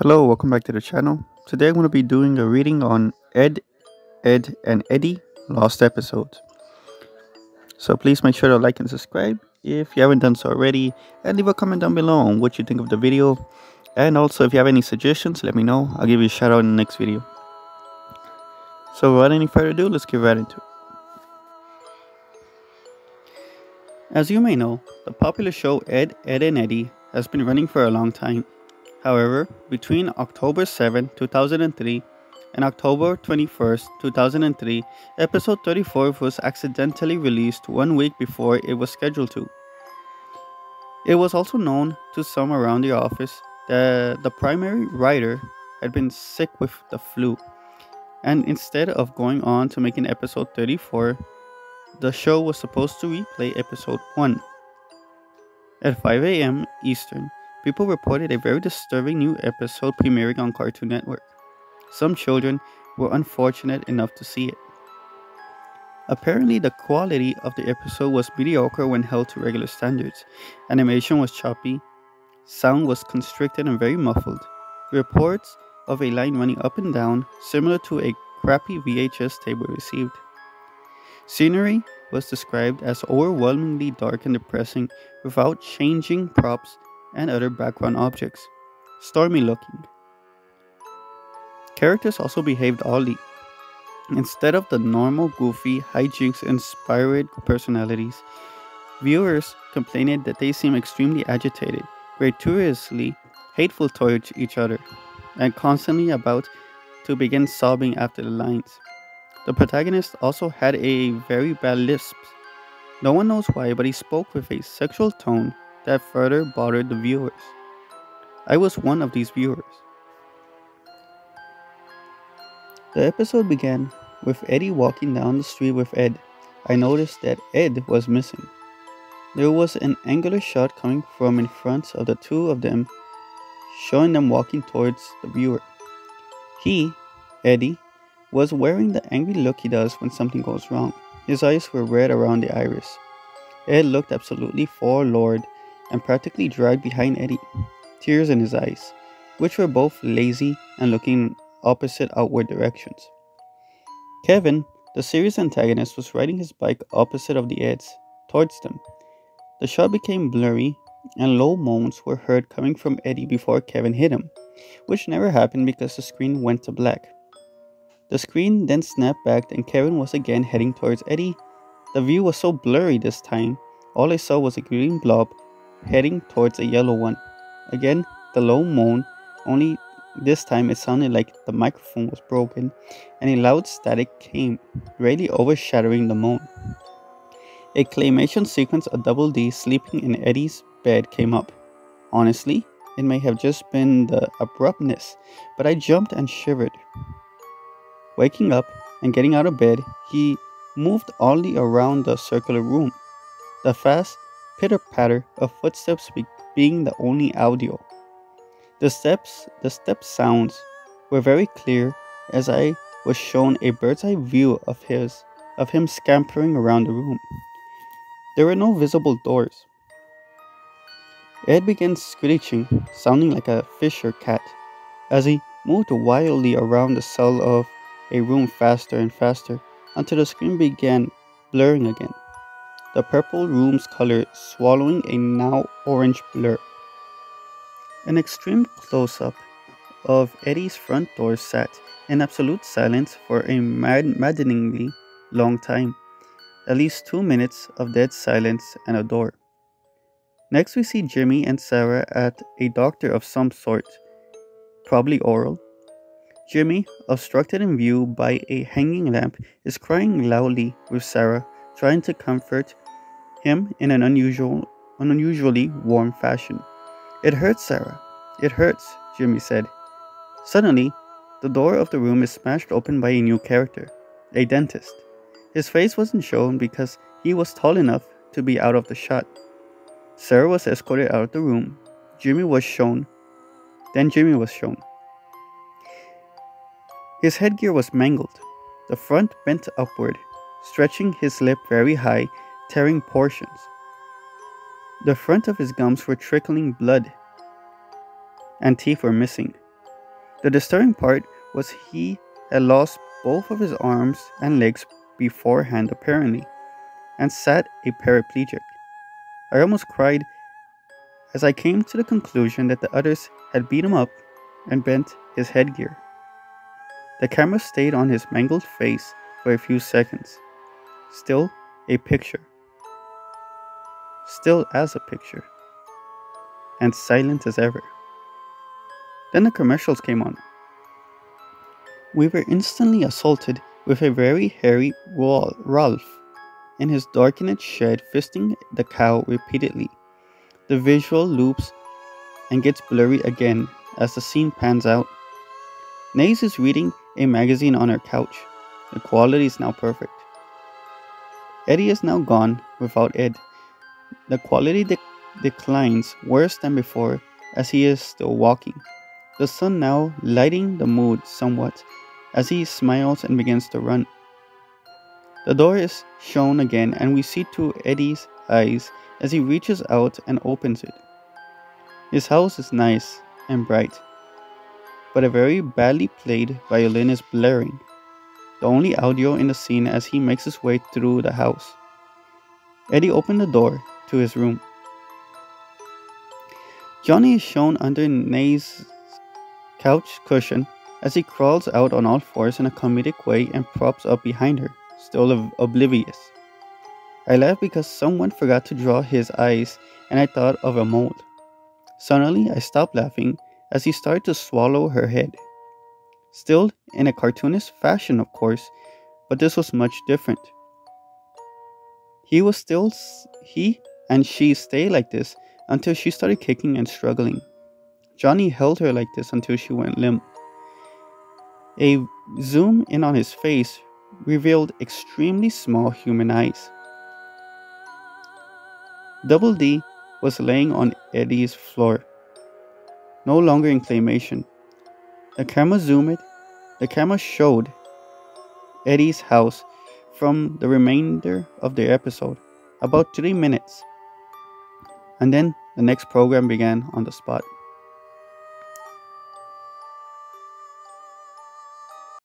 Hello, welcome back to the channel. Today I'm going to be doing a reading on Ed, Edd and Eddy Lost Episodes. So please make sure to like and subscribe if you haven't done so already and leave a comment down below on what you think of the video. And also if you have any suggestions, let me know. I'll give you a shout out in the next video. So without any further ado, let's get right into it. As you may know, the popular show Ed, Edd and Eddy has been running for a long time. However, between October 7, 2003 and October 21, 2003, episode 34 was accidentally released one week before it was scheduled to. It was also known to some around the office that the primary writer had been sick with the flu, and instead of going on to making episode 34, the show was supposed to replay episode 1. At 5 a.m. Eastern, people reported a very disturbing new episode premiering on Cartoon Network. Some children were unfortunate enough to see it. Apparently, the quality of the episode was mediocre when held to regular standards. Animation was choppy, sound was constricted and very muffled. Reports of a line running up and down, similar to a crappy VHS tape, were received. Scenery was described as overwhelmingly dark and depressing without changing props and other background objects. Stormy looking. Characters also behaved oddly. Instead of the normal goofy, hijinks inspired personalities, viewers complained that they seemed extremely agitated, gratuitously hateful towards each other, and constantly about to begin sobbing after the lines. The protagonist also had a very bad lisp. No one knows why, but he spoke with a sexual tone that further bothered the viewers. I was one of these viewers. The episode began with Eddy walking down the street with Ed. I noticed that Ed was missing. There was an angular shot coming from in front of the two of them, showing them walking towards the viewer. He, Eddy, was wearing the angry look he does when something goes wrong. His eyes were red around the iris. Ed looked absolutely forlorn and practically dragged behind Eddy, tears in his eyes, which were both lazy and looking opposite outward directions. Kevin, the series antagonist, was riding his bike opposite of the Eds, towards them. The shot became blurry, and low moans were heard coming from Eddy before Kevin hit him, which never happened because the screen went to black. The screen then snapped back, and Kevin was again heading towards Eddy. The view was so blurry this time, all I saw was a green blob heading towards a yellow one. Again, the low moan, only this time it sounded like the microphone was broken and a loud static came, really overshadowing the moan. A claymation sequence of Double D sleeping in Eddy's bed came up. Honestly, it may have just been the abruptness, but I jumped and shivered. Waking up and getting out of bed, he moved oddly around the circular room. The fast pitter patter of footsteps being the only audio. The steps, the step sounds were very clear as I was shown a bird's eye view of his, of him scampering around the room. There were no visible doors. Ed began screeching, sounding like a fisher cat, as he moved wildly around the cell of a room faster and faster until the screen began blurring again the purple room's color swallowing a now orange blur. An extreme close up of Eddy's front door sat in absolute silence for a mad- maddeningly long time, at least two minutes of dead silence and a door. Next, we see Jimmy and Sarah at a doctor of some sort, probably oral. Jimmy, obstructed in view by a hanging lamp, is crying loudly with Sarah, trying to comfort him in an unusual, an unusually warm fashion. It hurts, Sarah. It hurts, Jimmy said. Suddenly, the door of the room is smashed open by a new character, a dentist. His face wasn't shown because he was tall enough to be out of the shot. Sarah was escorted out of the room. Jimmy was shown. Then Jimmy was shown. His headgear was mangled, the front bent upward, stretching his lip very high tearing portions. The front of his gums were trickling blood, and teeth were missing. The disturbing part was he had lost both of his arms and legs beforehand, apparently, and sat a paraplegic. I almost cried as I came to the conclusion that the others had beat him up and bent his headgear. The camera stayed on his mangled face for a few seconds. Still a picture. Still as a picture. And silent as ever. Then the commercials came on. We were instantly assaulted with a very hairy Rolf in his darkened shed fisting the cow repeatedly. The visual loops and gets blurry again as the scene pans out. Naze is reading a magazine on her couch. The quality is now perfect. Eddy is now gone without Ed. The quality de- declines worse than before as he is still walking. The sun now lighting the mood somewhat as he smiles and begins to run. The door is shown again, and we see to Eddy's eyes as he reaches out and opens it. His house is nice and bright, but a very badly played violin is blaring, the only audio in the scene as he makes his way through the house. Eddy opened the door to his room. Johnny is shown under Naze's couch cushion as he crawls out on all fours in a comedic way and props up behind her, still ob- oblivious. I laugh because someone forgot to draw his eyes and I thought of a mold. Suddenly, I stopped laughing as he started to swallow her head. Still in a cartoonish fashion, of course, but this was much different. He was still, he and she stayed like this until she started kicking and struggling. Johnny held her like this until she went limp. A zoom in on his face revealed extremely small human eyes. Double D was laying on Eddy's floor, no longer in claymation. The camera zoomed, the camera showed Eddy's house from the remainder of the episode, about three minutes. And then the next program began on the spot.